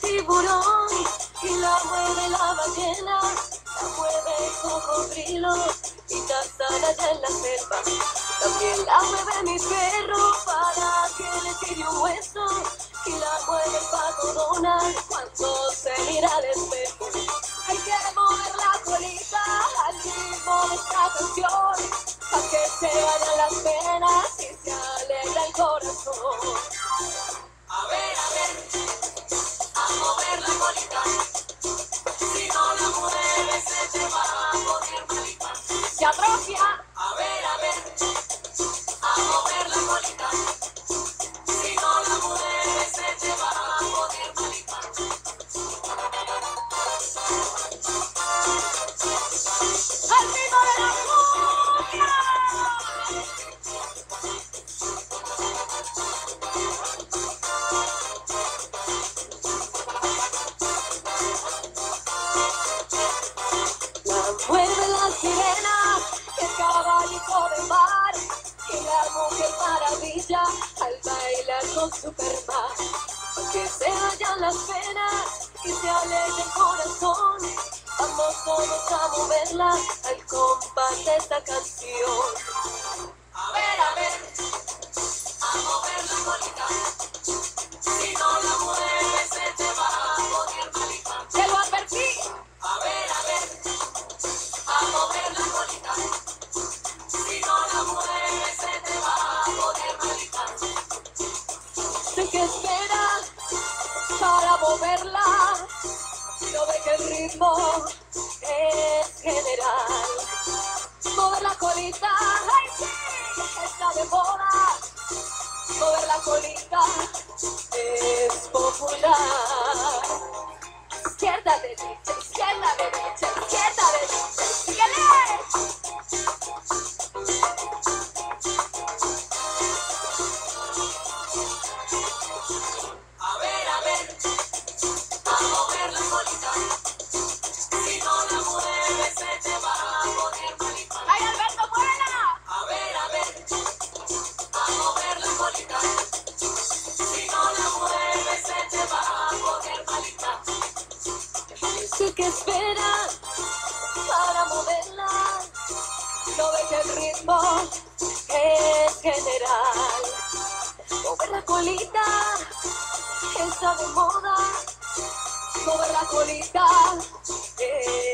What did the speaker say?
tiburón y la mueve la ballena, la mueve el cocodrilo y allá en la selva. También la mueve mi perro para que le tire un hueso y la mueve el pato Donald cuando se mira al espejo. Hay que mover la colita al ritmo de esta canción para que se vayan las penas y se alegra el corazón. Bailar con Superman. Pa' que se vayan las penas y se alegre el corazón. Vamos todos a moverla al compás de esta canción. A ver, a ver, Sé que esperas para moverla. No ve que el ritmo es general. Mover la colita, ¡ay sí! Está de moda. Mover la colita es popular. Izquierda, derecha, Sé que espera para moverla. No ve que el ritmo es general. Mover la colita está de moda. Mover la colita es